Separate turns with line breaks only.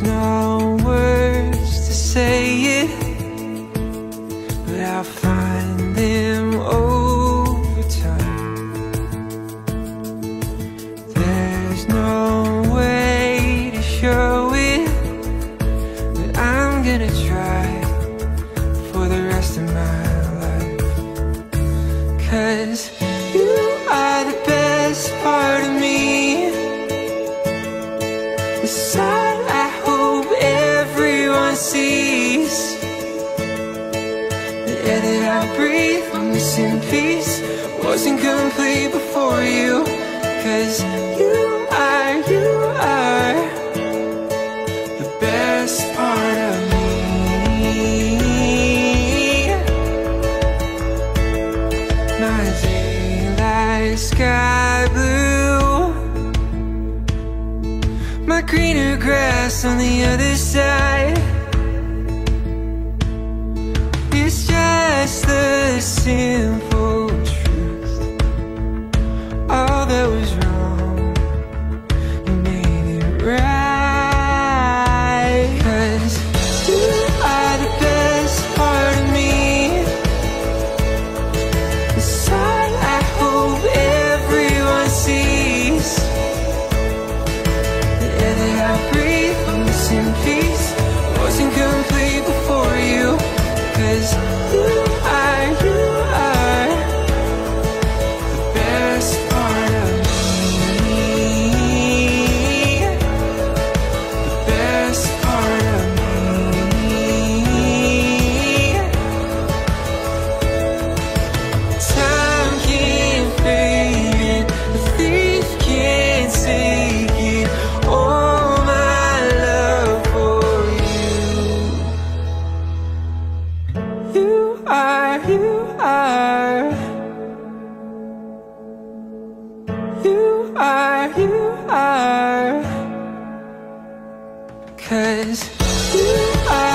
There's no words to say it But I'll find them over time. There's no way to show it But I'm gonna try For the rest of my life. Cause you are the best part of me. seas The air that I breathe, I'm missing piece Wasn't complete before you. Cause you are, you are The best part of me. My daylight sky blue. My greener grass on the other side. simple you are. You are, you are. Cause you are.